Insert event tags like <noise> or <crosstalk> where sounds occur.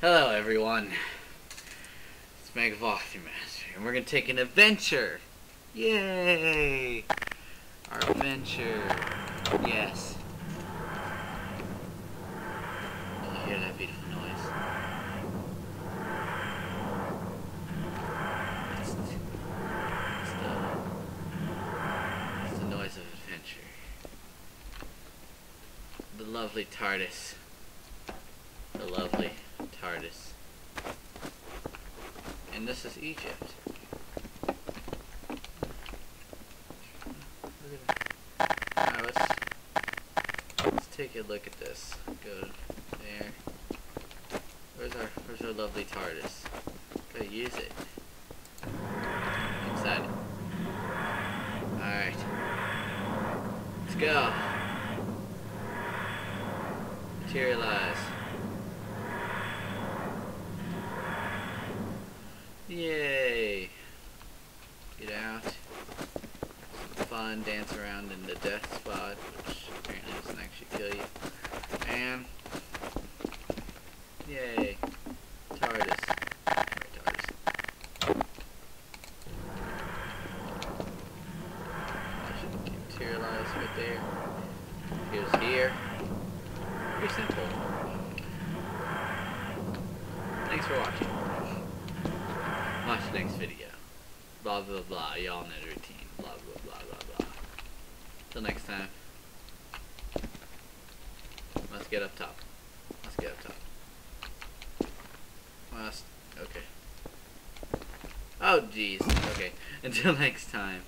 Hello everyone. It's MegWalkthrough Master, and we're gonna take an adventure! Yay! Our adventure. Yes. You hear that beautiful noise? It's, it's the, it's the noise of adventure. The lovely TARDIS. The lovely TARDIS. And this is Egypt. Let's, let's take a look at this. Go there. Where's our where's our lovely TARDIS? Gotta use it. Excited. Alright. Let's go. Materialize. Yay! Get out. Some fun, dance around in the death spot, which apparently doesn't actually kill you. And yay. TARDIS. TARDIS. Materialize right there. Here's here. Pretty simple. Thanks for watching. Watch the next video. Blah blah blah. Y'all know the routine. Blah blah blah blah blah. Till next time. Let's get up top. Let's get up top. Last. Okay. Oh jeez. Okay. <laughs> Until next time.